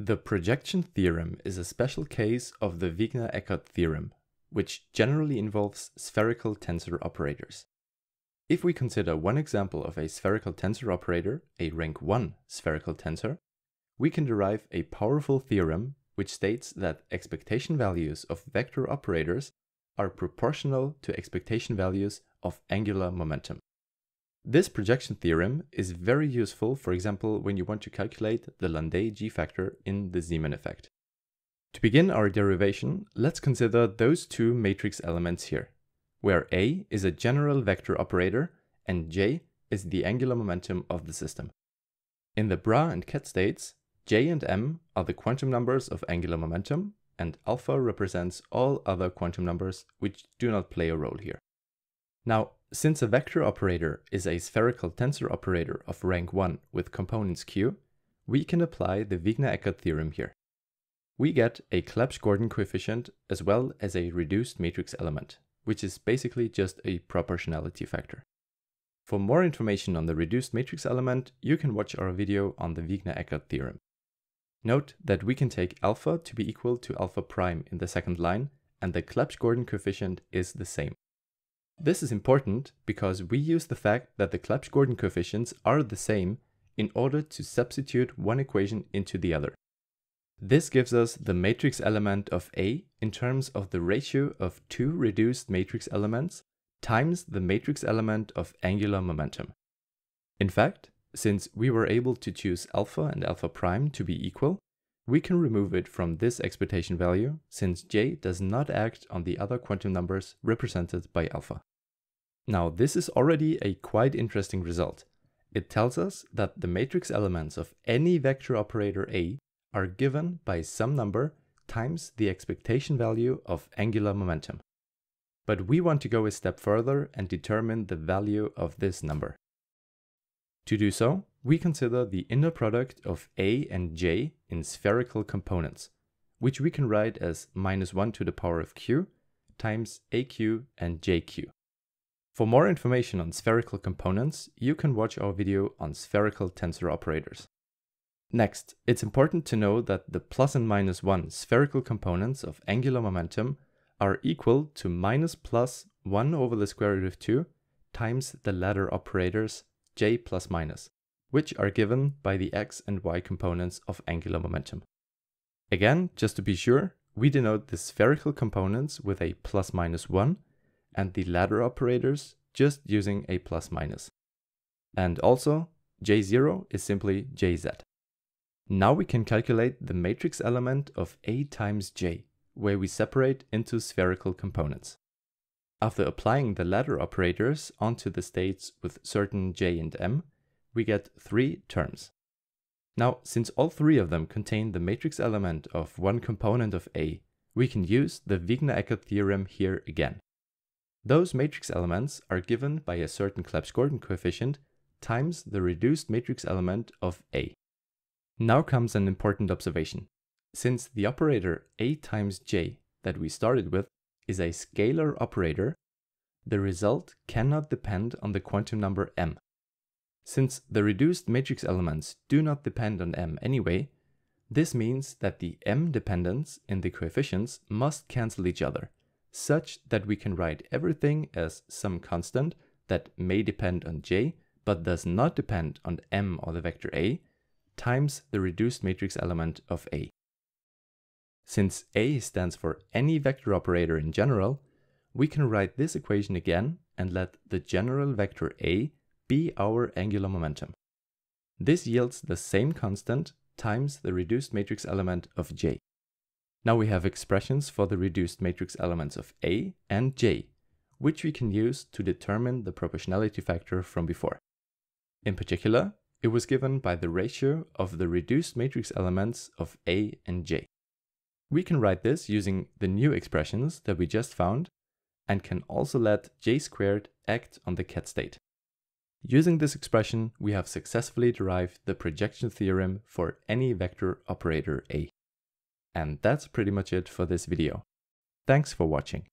The projection theorem is a special case of the Wigner-Eckart theorem, which generally involves spherical tensor operators. If we consider one example of a spherical tensor operator, a rank 1 spherical tensor, we can derive a powerful theorem which states that expectation values of vector operators are proportional to expectation values of angular momentum. This projection theorem is very useful, for example, when you want to calculate the Landé g-factor in the Zeeman effect. To begin our derivation, let's consider those two matrix elements here, where A is a general vector operator and J is the angular momentum of the system. In the bra and ket states, J and M are the quantum numbers of angular momentum, and alpha represents all other quantum numbers which do not play a role here. Now, since a vector operator is a spherical tensor operator of rank 1 with components q, we can apply the Wigner-Eckart theorem here. We get a Clebsch-Gordan coefficient as well as a reduced matrix element, which is basically just a proportionality factor. For more information on the reduced matrix element, you can watch our video on the Wigner-Eckart theorem. Note that we can take alpha to be equal to alpha prime in the second line, and the Clebsch-Gordan coefficient is the same. This is important because we use the fact that the Clebsch-Gordan coefficients are the same in order to substitute one equation into the other. This gives us the matrix element of A in terms of the ratio of two reduced matrix elements times the matrix element of angular momentum. In fact, since we were able to choose alpha and alpha prime to be equal, we can remove it from this expectation value since J does not act on the other quantum numbers represented by alpha. Now this is already a quite interesting result. It tells us that the matrix elements of any vector operator A are given by some number times the expectation value of angular momentum. But we want to go a step further and determine the value of this number. To do so, we consider the inner product of A and J in spherical components, which we can write as minus 1 to the power of q times aq and jq. For more information on spherical components, you can watch our video on spherical tensor operators. Next, it's important to know that the plus and minus 1 spherical components of angular momentum are equal to minus plus 1 over the square root of 2 times the ladder operators j plus minus, which are given by the x and y components of angular momentum. Again, just to be sure, we denote the spherical components with a plus minus 1 and the ladder operators just using a plus minus. And also, J0 is simply Jz. Now we can calculate the matrix element of A times J, where we separate into spherical components. After applying the ladder operators onto the states with certain J and M, we get three terms. Now, since all three of them contain the matrix element of one component of A, we can use the Wigner-Eckart theorem here again. Those matrix elements are given by a certain Clebsch-Gordan coefficient times the reduced matrix element of A. Now comes an important observation. Since the operator A times J that we started with is a scalar operator, the result cannot depend on the quantum number m. Since the reduced matrix elements do not depend on m anyway, this means that the m dependence in the coefficients must cancel each other, such that we can write everything as some constant that may depend on j but does not depend on m or the vector a times the reduced matrix element of a. Since a stands for any vector operator in general, we can write this equation again and let the general vector a be our angular momentum. This yields the same constant times the reduced matrix element of j. Now we have expressions for the reduced matrix elements of A and J, which we can use to determine the proportionality factor from before. In particular, it was given by the ratio of the reduced matrix elements of A and J. We can write this using the new expressions that we just found and can also let J squared act on the ket state. Using this expression, we have successfully derived the projection theorem for any vector operator A. And that's pretty much it for this video. Thanks for watching.